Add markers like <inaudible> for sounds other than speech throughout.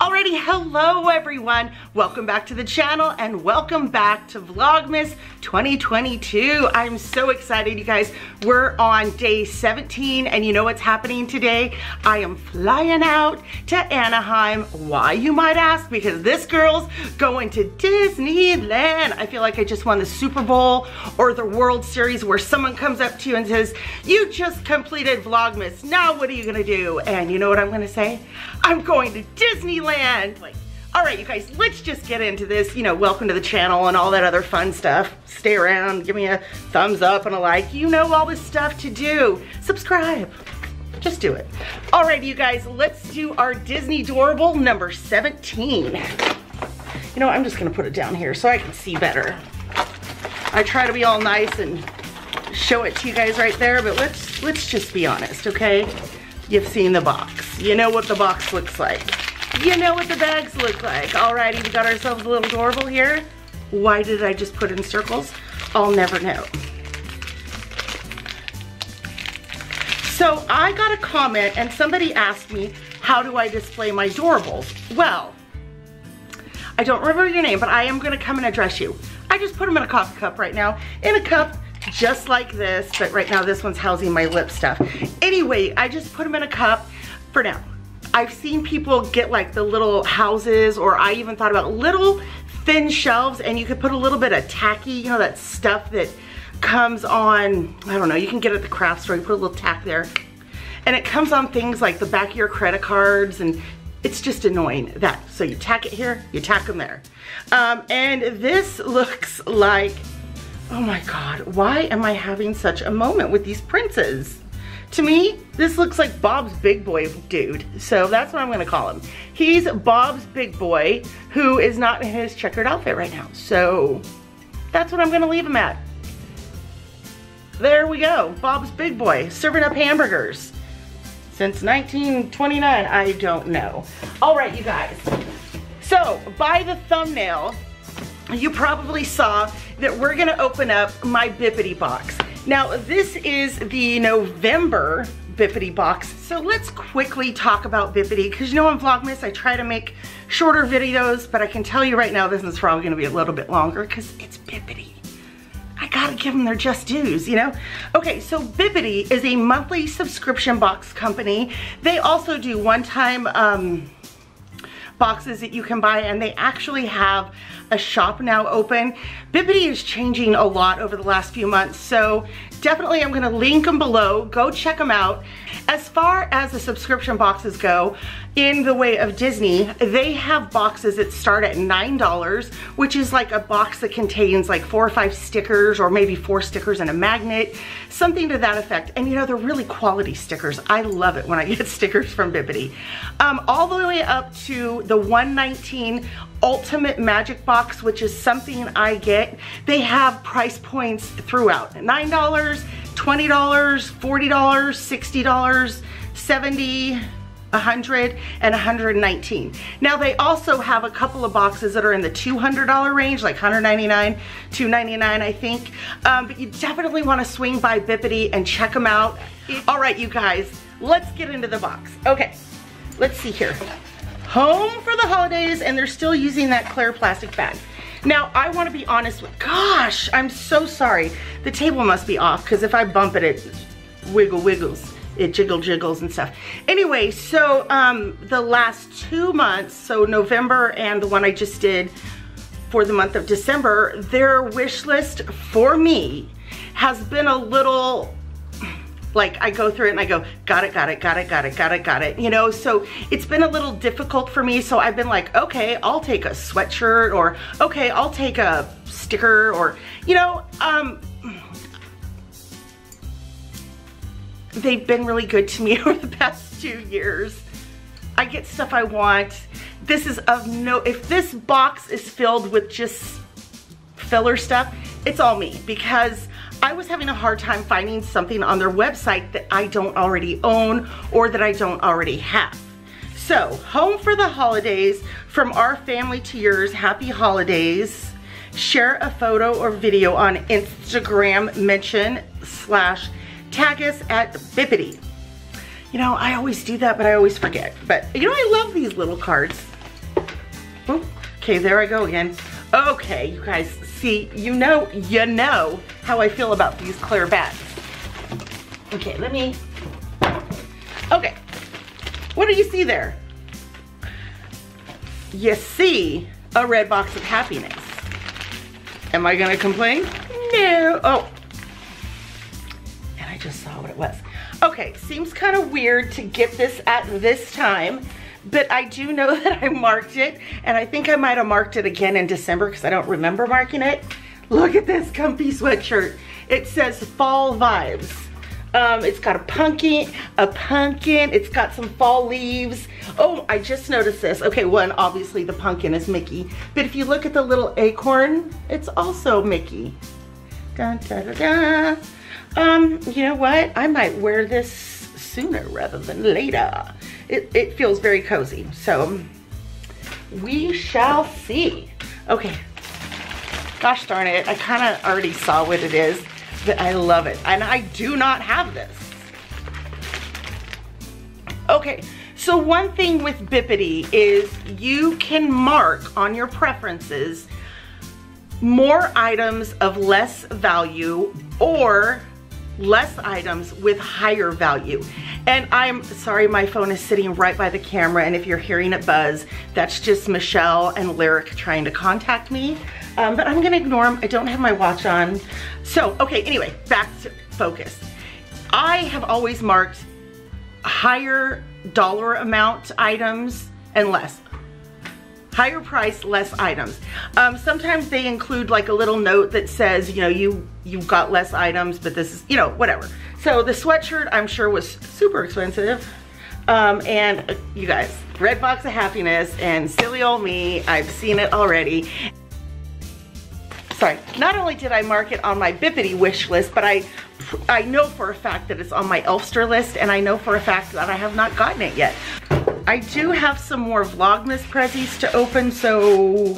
Alrighty, hello everyone. Welcome back to the channel and welcome back to Vlogmas 2022. I'm so excited, you guys. We're on day 17 and you know what's happening today? I am flying out to Anaheim. Why, you might ask? Because this girl's going to Disneyland. I feel like I just won the Super Bowl or the World Series where someone comes up to you and says, you just completed Vlogmas. Now what are you gonna do? And you know what I'm gonna say? I'm going to Disneyland. Like, all right, you guys, let's just get into this. You know, welcome to the channel and all that other fun stuff. Stay around, give me a thumbs up and a like. You know all this stuff to do. Subscribe. Just do it. All right, you guys, let's do our Disney Doorable number 17. You know, I'm just gonna put it down here so I can see better. I try to be all nice and show it to you guys right there, but let's let's just be honest, okay? You've seen the box. You know what the box looks like. You know what the bags look like. Alrighty, we got ourselves a little Doorable here. Why did I just put in circles? I'll never know. So I got a comment and somebody asked me, how do I display my Doorables? Well, I don't remember your name, but I am gonna come and address you. I just put them in a coffee cup right now, in a cup just like this, but right now this one's housing my lip stuff. Anyway, I just put them in a cup for now. I've seen people get like the little houses or I even thought about little thin shelves and you could put a little bit of tacky, you know, that stuff that comes on, I don't know, you can get it at the craft store, you put a little tack there. And it comes on things like the back of your credit cards and it's just annoying that. So you tack it here, you tack them there. Um, and this looks like, oh my God, why am I having such a moment with these princes? To me, this looks like Bob's big boy dude. So that's what I'm gonna call him. He's Bob's big boy who is not in his checkered outfit right now. So that's what I'm gonna leave him at. There we go, Bob's big boy, serving up hamburgers. Since 1929, I don't know. All right, you guys. So by the thumbnail, you probably saw that we're gonna open up my Bibbidi box. Now this is the November Bibbidi box. So let's quickly talk about Bibbidi because you know on Vlogmas I try to make shorter videos, but I can tell you right now this is probably gonna be a little bit longer because it's Bibbidi. I gotta give them their just dues, you know? Okay, so Bibbidi is a monthly subscription box company. They also do one-time um, boxes that you can buy and they actually have a shop now open. Bibbidi is changing a lot over the last few months, so definitely I'm gonna link them below. Go check them out. As far as the subscription boxes go, in the way of Disney, they have boxes that start at $9, which is like a box that contains like four or five stickers or maybe four stickers and a magnet, something to that effect. And you know, they're really quality stickers. I love it when I <laughs> get stickers from Bibbidi. Um, all the way up to the 119 Ultimate Magic Box, which is something I get. They have price points throughout. $9, $20, $40, $60, 70 100 and 119 now they also have a couple of boxes that are in the $200 range like 199 299 I think. Um, but you definitely want to swing by Bibbidi and check them out. All right you guys let's get into the box. Okay let's see here. Home for the holidays and they're still using that clear plastic bag now, I wanna be honest with, gosh, I'm so sorry. The table must be off because if I bump it, it wiggle wiggles it jiggle jiggles and stuff. Anyway, so um, the last two months, so November and the one I just did for the month of December, their wish list for me has been a little like I go through it and I go, got it, got it, got it, got it, got it, got it, you know? So it's been a little difficult for me. So I've been like, okay, I'll take a sweatshirt or okay, I'll take a sticker or, you know, um, they've been really good to me <laughs> over the past two years. I get stuff I want. This is of no, if this box is filled with just filler stuff, it's all me because I was having a hard time finding something on their website that I don't already own or that I don't already have. So, home for the holidays, from our family to yours, happy holidays. Share a photo or video on Instagram, mention slash tag us at Bibbidi. You know, I always do that, but I always forget. But, you know, I love these little cards. Okay, there I go again. Okay, you guys, see, you know, you know how I feel about these clear bags. Okay, let me, okay. What do you see there? You see a red box of happiness. Am I gonna complain? No, oh. And I just saw what it was. Okay, seems kind of weird to get this at this time, but I do know <laughs> that I marked it, and I think I might have marked it again in December because I don't remember marking it. Look at this comfy sweatshirt. It says fall vibes. Um, it's got a pumpkin, a pumpkin, it's got some fall leaves. Oh, I just noticed this. Okay, one, obviously the pumpkin is Mickey, but if you look at the little acorn, it's also Mickey. Dun, da, da, da. Um, you know what? I might wear this sooner rather than later. It, it feels very cozy. So we shall see. Okay. Gosh darn it. I kind of already saw what it is, but I love it. And I do not have this. Okay. So one thing with Bibbidi is you can mark on your preferences more items of less value or less items with higher value. And I'm sorry, my phone is sitting right by the camera and if you're hearing it buzz, that's just Michelle and Lyric trying to contact me. Um, but I'm gonna ignore them, I don't have my watch on. So, okay, anyway, back to focus. I have always marked higher dollar amount items and less higher price, less items. Um, sometimes they include like a little note that says, you know, you, you've got less items, but this is, you know, whatever. So the sweatshirt I'm sure was super expensive. Um, and uh, you guys, red box of happiness and silly old me, I've seen it already. Sorry, not only did I mark it on my Bibbidi wish list, but I I know for a fact that it's on my Elfster list and I know for a fact that I have not gotten it yet. I do have some more Vlogmas prezzies to open, so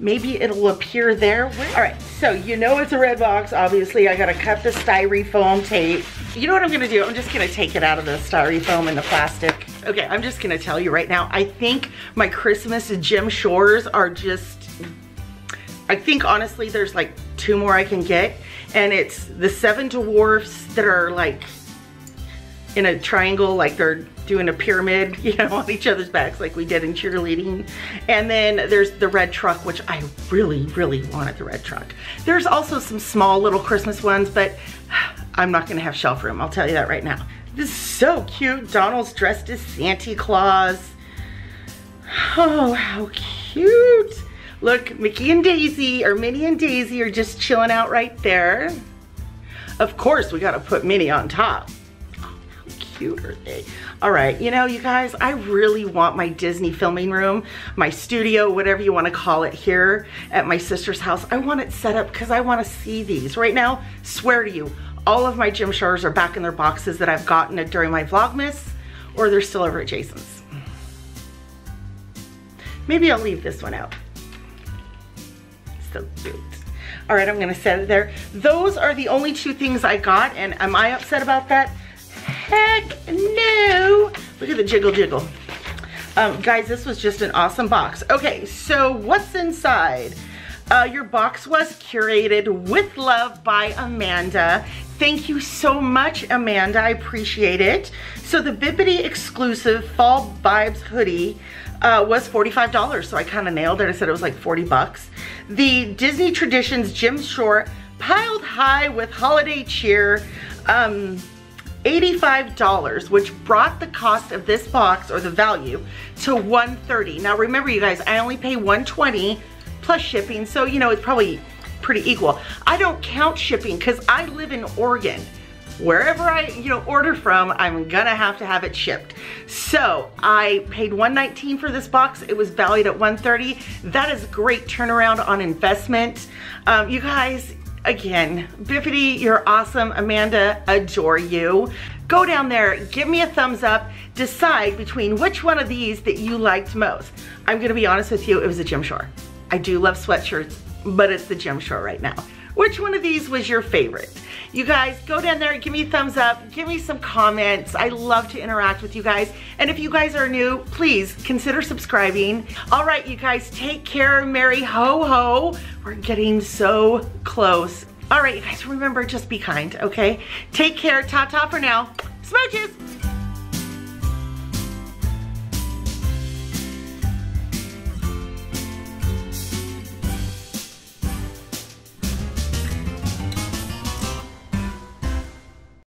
maybe it'll appear there. All right, so you know it's a red box, obviously. I gotta cut the styrofoam tape. You know what I'm gonna do? I'm just gonna take it out of the styrofoam and the plastic. Okay, I'm just gonna tell you right now, I think my Christmas Jim Shores are just, I think honestly there's like two more I can get. And it's the seven dwarfs that are like in a triangle, like they're doing a pyramid, <laughs> you know, on each other's backs like we did in cheerleading. And then there's the red truck, which I really, really wanted the red truck. There's also some small little Christmas ones, but <sighs> I'm not gonna have shelf room, I'll tell you that right now. This is so cute. Donald's dressed as Santa Claus. <sighs> Oh, how cute. Look, Mickey and Daisy, or Minnie and Daisy are just chilling out right there. Of course, we gotta put Minnie on top cute are they? All right, you know, you guys, I really want my Disney filming room, my studio, whatever you wanna call it here at my sister's house. I want it set up because I wanna see these. Right now, swear to you, all of my Jim Shores are back in their boxes that I've gotten it during my Vlogmas, or they're still over at Jason's. Maybe I'll leave this one out. So cute. All right, I'm gonna set it there. Those are the only two things I got, and am I upset about that? Heck no. Look at the jiggle jiggle. Um, guys, this was just an awesome box. Okay, so what's inside? Uh, your box was curated with love by Amanda. Thank you so much, Amanda. I appreciate it. So the Bibbidi exclusive Fall Vibes hoodie uh, was $45, so I kind of nailed it. I said it was like 40 bucks. The Disney Traditions Jim Shore piled high with holiday cheer. Um, $85, which brought the cost of this box, or the value, to 130 Now remember you guys, I only pay 120 plus shipping, so you know, it's probably pretty equal. I don't count shipping because I live in Oregon. Wherever I, you know, order from, I'm gonna have to have it shipped. So I paid 119 for this box. It was valued at 130. That is great turnaround on investment. Um, you guys, Again, Bibbidi, you're awesome. Amanda, adore you. Go down there, give me a thumbs up, decide between which one of these that you liked most. I'm gonna be honest with you, it was a Jim Shore. I do love sweatshirts, but it's the Jim Shore right now. Which one of these was your favorite? You guys, go down there, give me a thumbs up, give me some comments. I love to interact with you guys. And if you guys are new, please consider subscribing. All right, you guys, take care. Merry ho ho. We're getting so close. All right, you guys, remember, just be kind, okay? Take care. Ta-ta for now. Smooches.